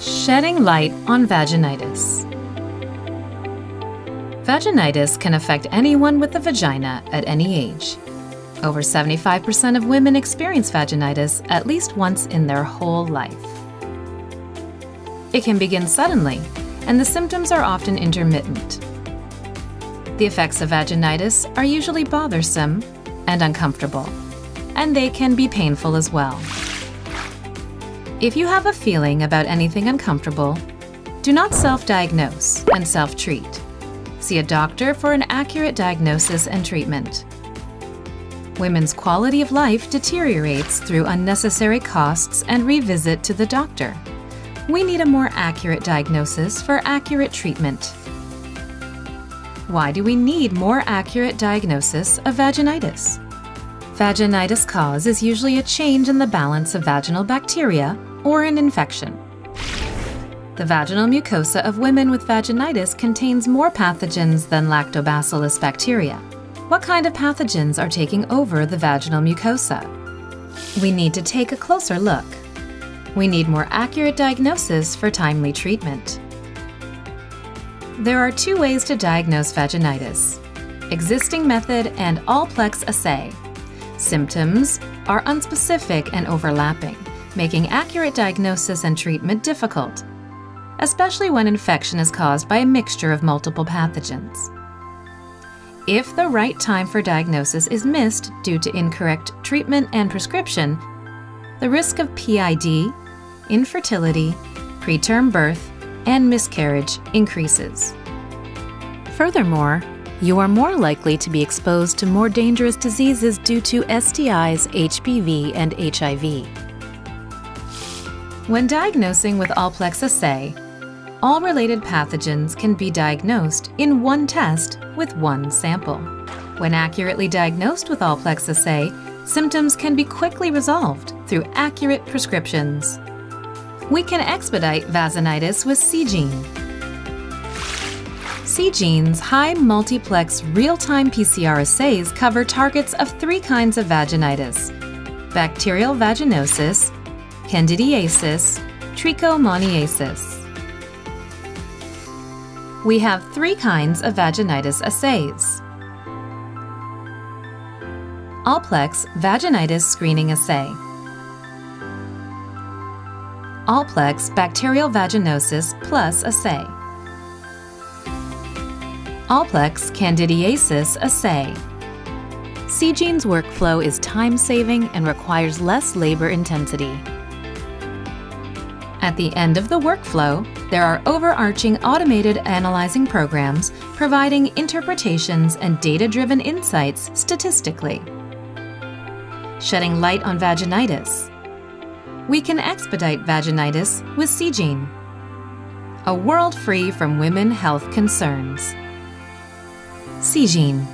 Shedding light on vaginitis. Vaginitis can affect anyone with a vagina at any age. Over 75% of women experience vaginitis at least once in their whole life. It can begin suddenly, and the symptoms are often intermittent. The effects of vaginitis are usually bothersome and uncomfortable, and they can be painful as well. If you have a feeling about anything uncomfortable, do not self diagnose and self treat. See a doctor for an accurate diagnosis and treatment. Women's quality of life deteriorates through unnecessary costs and revisit to the doctor. We need a more accurate diagnosis for accurate treatment. Why do we need more accurate diagnosis of vaginitis? Vaginitis cause is usually a change in the balance of vaginal bacteria or an infection. The vaginal mucosa of women with vaginitis contains more pathogens than lactobacillus bacteria. What kind of pathogens are taking over the vaginal mucosa? We need to take a closer look. We need more accurate diagnosis for timely treatment. There are two ways to diagnose vaginitis existing method and Allplex assay. Symptoms are unspecific and overlapping making accurate diagnosis and treatment difficult, especially when infection is caused by a mixture of multiple pathogens. If the right time for diagnosis is missed due to incorrect treatment and prescription, the risk of PID, infertility, preterm birth, and miscarriage increases. Furthermore, you are more likely to be exposed to more dangerous diseases due to STIs, HPV, and HIV. When diagnosing with Allplex assay, all related pathogens can be diagnosed in one test with one sample. When accurately diagnosed with Allplex assay, symptoms can be quickly resolved through accurate prescriptions. We can expedite vaginitis with Seegene. Seegene's high multiplex real-time PCR assays cover targets of three kinds of vaginitis, bacterial vaginosis, candidiasis, trichomoniasis. We have three kinds of vaginitis assays. Allplex Vaginitis Screening Assay Allplex Bacterial Vaginosis Plus Assay Allplex Candidiasis Assay Seegene's workflow is time-saving and requires less labor intensity. At the end of the workflow, there are overarching automated analyzing programs providing interpretations and data-driven insights statistically. Shedding light on vaginitis. We can expedite vaginitis with Seegene. A world free from women health concerns. Seegene.